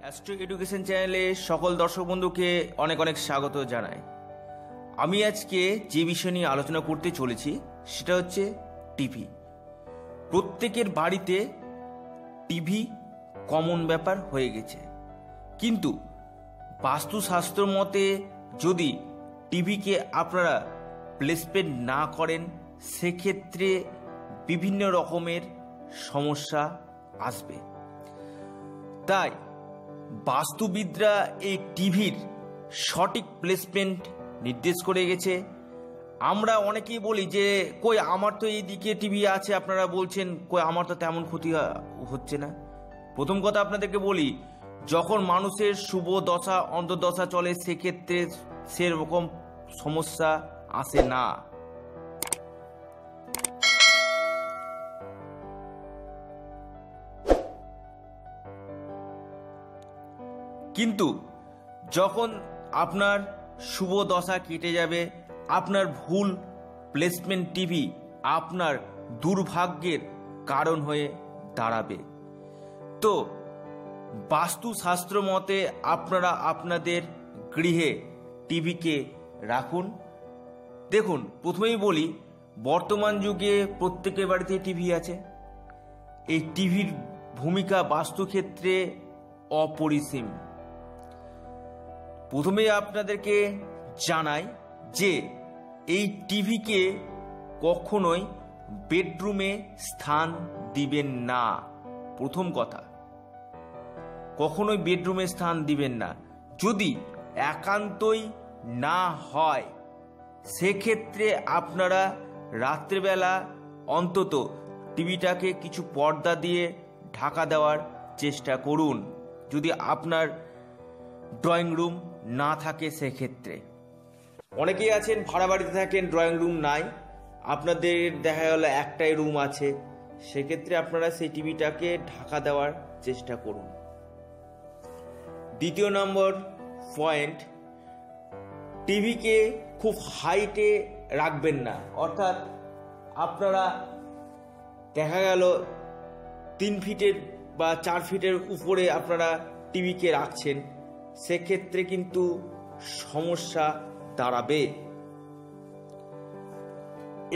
Astro education চ্যানেলে সকল দর্শক বন্ধুকে অনেক অনেক স্বাগত জানাই। আমি আজকে যে বিষয় নিয়ে আলোচনা করতে চলেছি, সেটা হচ্ছে টিভি। প্রত্যেকের বাড়িতে টিভি কমন ব্যাপার হয়ে গেছে। কিন্তু বাস্তুশাস্ত্র মতে যদি টিভিকে আপনারা প্লেসমেন্ট না করেন, সেক্ষেত্রে বিভিন্ন রকমের সমস্যা আসবে। তাই বাস্তুবিদরা এই টিভির সঠিক প্লেসমেন্ট নির্দেশ করে গেছে। আমরা অনেকেই বলি যে, কই, আমার তো এই দিকে টিভি আছে। আপনারা বলছেন, কই, আমার তো তেমন ক্ষতি হচ্ছে না। প্রথম কথা আপনাদেরকে বলি, যখন মানুষের শুভ দশা অন্তর্দশা চলে, সেক্ষেত্রে সেরকম সমস্যা আসে না। কিন্তু যখন আপনার শুভ দশা কেটে যাবে, আপনার ভুল প্লেসমেন্ট টিভি আপনার দুর্ভাগ্যের কারণ হয়ে দাঁড়াবে। তো বাস্তুশাস্ত্র মতে আপনারা আপনাদের গৃহে টিভিকে রাখুন। দেখুন, প্রথমেই বলি, বর্তমান যুগে প্রত্যেকের বাড়িতে টিভি আছে। এই টিভির ভূমিকা বাস্তুক্ষেত্রে অপরিসীম। প্রথমে আপনাদেরকে জানাই যে এই টিভিকে কখনোই বেডরুমে স্থান দিবেন না। প্রথম কথা, কখনোই বেডরুমে স্থান দিবেন না। যদি একান্তই না হয়, সেক্ষেত্রে আপনারা রাত্রেবেলা অন্তত টিভিটাকে কিছু পর্দা দিয়ে ঢাকা দেওয়ার চেষ্টা করুন। যদি আপনার ড্রয়িং রুম না থাকে সেক্ষেত্রে। অনেকেই আছেন, ভাড়া বাড়িতে থাকেন, ড্রয়িং রুম নাই। আপনাদের দেখা গেল একটাই রুম আছে। সেক্ষেত্রে আপনারা সেই টিভিটাকে ঢাকা দেওয়ার চেষ্টা করুন। দ্বিতীয় নম্বর পয়েন্ট, টিভিকে খুব হাইটে রাখবেন না। অর্থাৎ আপনারা দেখা গেল তিন ফিটের বা চার ফিটের উপরে আপনারা টিভিকে রাখছেন। সেক্ষেত্রে কিন্তু সমস্যা দাঁড়াবে।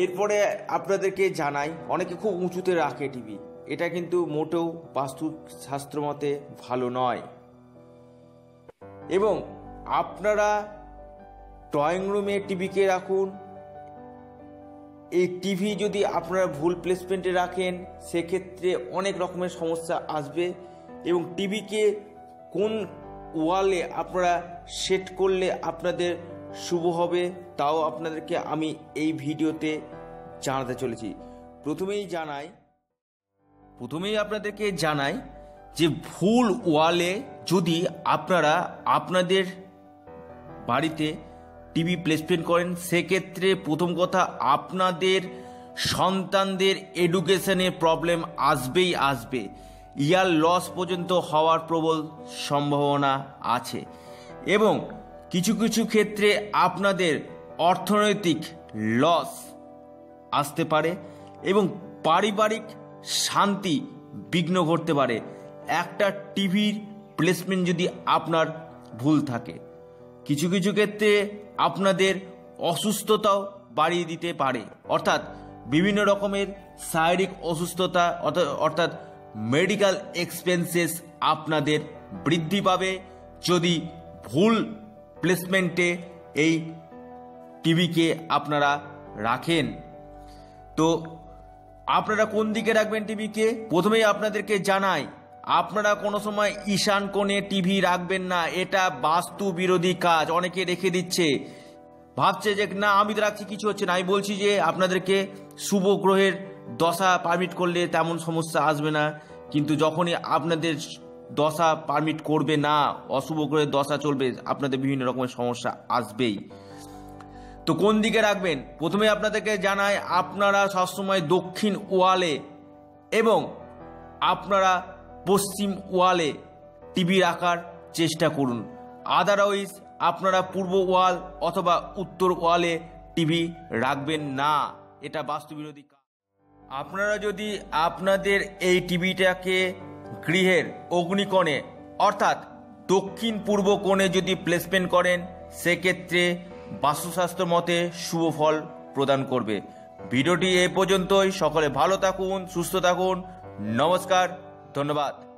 এরপরে আপনাদেরকে জানাই, অনেকে খুব উঁচুতে রাখে টিভি এটা কিন্তু মোটেও বাস্তু শাস্ত্র মতে ভালো নয়। এবং আপনারা ড্রয়িং রুমে টিভিকে রাখুন। এই টিভি যদি আপনারা ভুল প্লেসমেন্টে রাখেন, সেক্ষেত্রে অনেক রকমের সমস্যা আসবে এবং টিভিকে কোন ওয়ালে আপনারা সেট করলে আপনাদের শুভ হবে, তাও আপনাদেরকে আমি এই ভিডিওতে জানাতে চলেছি। প্রথমেই জানাই, প্রথমেই আপনাদেরকে জানাই যে ভুল ওয়ালে যদি আপনারা আপনাদের বাড়িতে টিভি প্লেসমেন্ট করেন, সেক্ষেত্রে প্রথম কথা আপনাদের সন্তানদের এডুকেশনের প্রবলেম আসবেই আসবে। ইয়ার লস পর্যন্ত হওয়ার প্রবল সম্ভাবনা আছে। এবং কিছু কিছু ক্ষেত্রে আপনাদের অর্থনৈতিক লস আসতে পারে এবং পারিবারিক শান্তি বিঘ্ন ঘটতে পারে। একটা টিভির প্লেসমেন্ট যদি আপনার ভুল থাকে, কিছু কিছু ক্ষেত্রে আপনাদের অসুস্থতাও বাড়িয়ে দিতে পারে। অর্থাৎ বিভিন্ন রকমের শারীরিক অসুস্থতা অর্থাৎ- মেডিকেল এক্সপেন্সেস আপনাদের বৃদ্ধি পাবে যদি ভুল প্লেসমেন্টে এই টিভিকে আপনারা রাখেন। তো আপনারা কোন দিকে রাখবেন টিভিকে? প্রথমেই আপনাদেরকে জানাই, আপনারা কোনো সময় ঈশান কোণে টিভি রাখবেন না, এটা বাস্তু বিরোধী কাজ, অনেকে রেখে দিচ্ছে। ভাবছে যে, না, আমি তো রাখছি, কিছু হচ্ছে না। আমি বলছি যে, আপনাদেরকে শুভ গ্রহের দশা পারমিট করলে তেমন সমস্যা আসবে না। কিন্তু যখনই আপনাদের দশা পারমিট করবে না, অশুভ গ্রহের দশা চলবে, আপনাদের বিভিন্ন রকমের সমস্যা আসবেই। তো কোন দিকে রাখবেন? প্রথমে আপনাদেরকে জানায় আপনারা সবসময় দক্ষিণ ওয়ালে এবং আপনারা পশ্চিম ওয়ালে টিভি রাখার চেষ্টা করুন। আদারওয়াইজ আপনারা পূর্ব ওয়াল অথবা উত্তর ওয়ালে টিভি রাখবেন না। এটা বাস্তুবিরোধী। আপনারা যদি আপনাদের এই টিভিটাকে গৃহের অগ্নিকোণে, অর্থাৎ দক্ষিণ পূর্ব কোণে যদি প্লেসমেন্ট করেন, সেক্ষেত্রে বাস্তুশাস্ত্র মতে শুভ ফল প্রদান করবে। ভিডিওটি এ পর্যন্তই। সকলে ভালো থাকুন, সুস্থ থাকুন। নমস্কার, ধন্যবাদ।